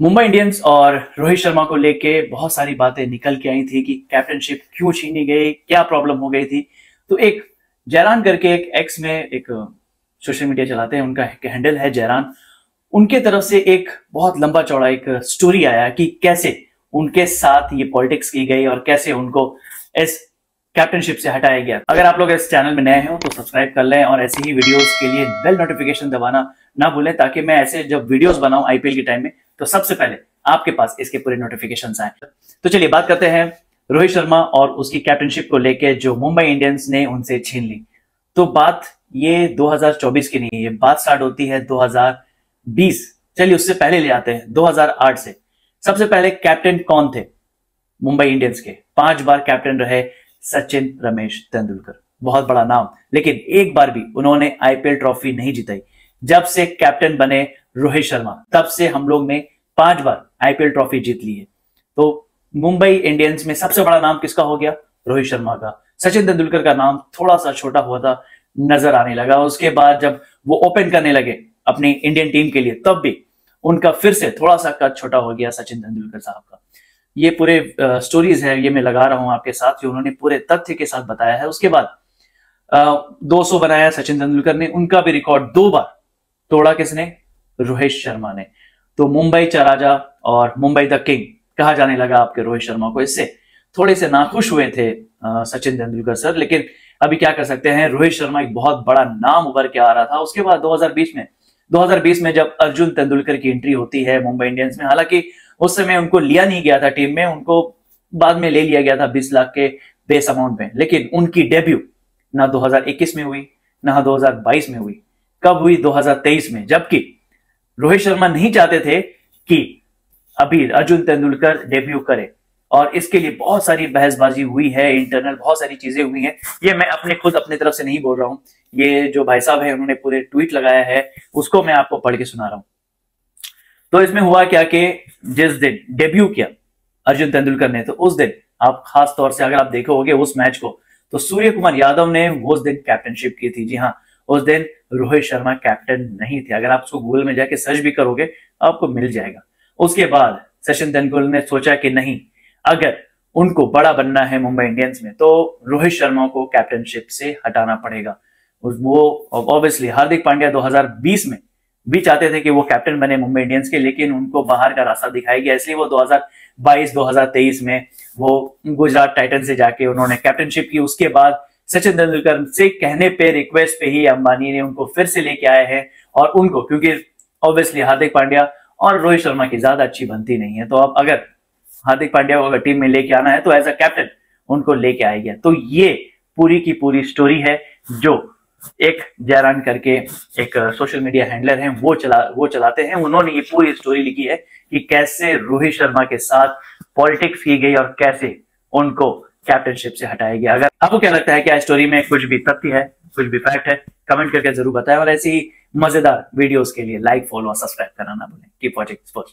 Mumbai Indians और रोहित शर्मा को लेके बहुत सारी बातें निकल के आई थी कि कैप्टनशिप क्यों छीनी गई, क्या प्रॉब्लम हो गई थी। तो एक जयरान करके एक एक्स में एक सोशल मीडिया चलाते हैं, उनका एक हैंडल है जयरान। उनके तरफ़ से एक बहुत लंबा चौड़ा एक स्टोरी आया कि कैसे उनके साथ ये पॉलिटिक्स की गई और कैसे उनको इस कैप्टनशिप से हटाया गया। अगर आप लोग इस चैनल में नए हो तो सब्सक्राइब कर लें और ऐसी ही वीडियोस के लिए बेल नोटिफिकेशन दबाना ना भूलें ताकि मैं ऐसे जब वीडियोस बनाऊँ आईपीएल के टाइम में तो सबसे पहले आपके पास इसके पूरे नोटिफिकेशन आए। तो चलिए बात करते हैं रोहित शर्मा और उसकी कैप्टनशिप को लेकर जो मुंबई इंडियंस ने उनसे छीन ली। तो बात ये 2024 की नहीं है बात स्टार्ट होती है 2020 चलिए उससे पहले ले आते हैं 2008 से। सबसे पहले कैप्टन कौन थे? मुंबई इंडियंस के। पाँच बार कैप्टन रहे सचिन रमेश तेंदुलकर। बहुत बड़ा नाम। लेकिन एक बार भी उन्होंने आईपीएल ट्रॉफी नहीं जिताई। जब से कैप्टन बने रोहित शर्मा, तब से हम लोग ने पाँच बार आईपीएल ट्रॉफी जीत ली है। तो मुंबई इंडियंस में सबसे बड़ा नाम किसका हो गया? रोहित शर्मा का। सचिन तेंदुलकर का नाम थोड़ा सा छोटा हुआ था नज़र आने लगा। उसके बाद जब वो ओपन करने लगे अपनी इंडियन टीम के लिए, तब भी उनका फिर से थोड़ा सा कद छोटा हो गया सचिन तेंदुलकर साहब का। ये पूरे स्टोरीज है, ये मैं लगा रहा हूँ आपके साथ जो उन्होंने पूरे तथ्य के साथ बताया है। उसके बाद दो सौ बनाया सचिन तेंदुलकर ने, उनका भी रिकॉर्ड दो बार। तोड़ा किसने? रोहित शर्मा ने। तो मुंबई चराजा और मुंबई द किंग, कहा जाने लगा आपके रोहित शर्मा को इससे। थोड़े से नाखुश हुए थे सचिन तेंदुलकर सर, लेकिन अभी क्या कर सकते हैं, रोहित शर्मा एक बहुत बड़ा नाम उभर के आ रहा था। उसके बाद 2020 में 2020 में जब अर्जुन तेंदुलकर की एंट्री होती है मुंबई इंडियंस में, हालाँकि उस समय उनको लिया नहीं गया था टीम में, उनको बाद में ले लिया गया था 20 लाख के बेस अमाउंट में। लेकिन उनकी डेब्यू ना 2021 में हुई, ना 2022 में हुई, कब हुई 2023 में? जबकि रोहित शर्मा नहीं चाहते थे कि अभी अर्जुन तेंदुलकर डेब्यू करे। और इसके लिए बहुत सारी बहसबाजी हुई है इंटरनल बहुत सारी चीज़ें हुई हैं। ये मैं अपने खुद अपने तरफ़ से नहीं बोल रहा हूँ। ये जो भाई साहब है, उन्होंने पूरे ट्वीट लगाया है, उसको मैं आपको पढ़ के सुना रहा हूँ। तो इसमें हुआ क्या कि जिस दिन डेब्यू किया अर्जुन तेंदुलकर ने तो उस दिन आप खास तौर से अगर आप देखोगे उस मैच को तो सूर्य कुमार यादव ने उस दिन कैप्टनशिप की थी। जी हाँ उस दिन रोहित शर्मा कैप्टन नहीं थे। अगर आप उसको गूगल में जाके सर्च भी करोगे, आपको मिल जाएगा। उसके बाद सचिन तेंदुलकर ने सोचा कि नहीं, अगर उनको बड़ा बनना है मुंबई इंडियंस में तो रोहित शर्मा को कैप्टनशिप से हटाना पड़ेगा। वो ऑब्वियसली हार्दिक पांड्या 2020 में भी चाहते थे कि वो कैप्टन बने मुंबई इंडियंस के, लेकिन उनको बाहर का रास्ता दिखाया गया। इसलिए वो 2022 2023 में वो गुजरात टाइटन से जाके उन्होंने कैप्टनशिप की। उसके बाद सचिन तेंदुलकर से कहने पे रिक्वेस्ट पे ही अंबानी ने उनको फिर से लेके आए हैं और उनको, क्योंकि ऑब्वियसली हार्दिक पांड्या और रोहित शर्मा की ज़्यादा अच्छी बनती नहीं है। तो अब अगर हार्दिक पांड्या को अगर टीम में लेके आना है तो एज अ कैप्टन उनको लेके आएगा तो ये पूरी की पूरी स्टोरी है, जो एक जयरान करके एक सोशल मीडिया हैंडलर हैं, वो चला, वो चलाते हैं। उन्होंने ये पूरी स्टोरी लिखी है कि कैसे रोहित शर्मा के साथ पॉलिटिक्स की गई और कैसे उनको कैप्टनशिप से हटाया गया। अगर आपको क्या लगता है क्या स्टोरी में कुछ भी तथ्य है, कुछ भी फैक्ट है कमेंट करके ज़रूर बताएँ और ऐसी मज़ेदार वीडियोस के लिए लाइक फॉलो और सब्सक्राइब करना ना भूलें। Keep watching sports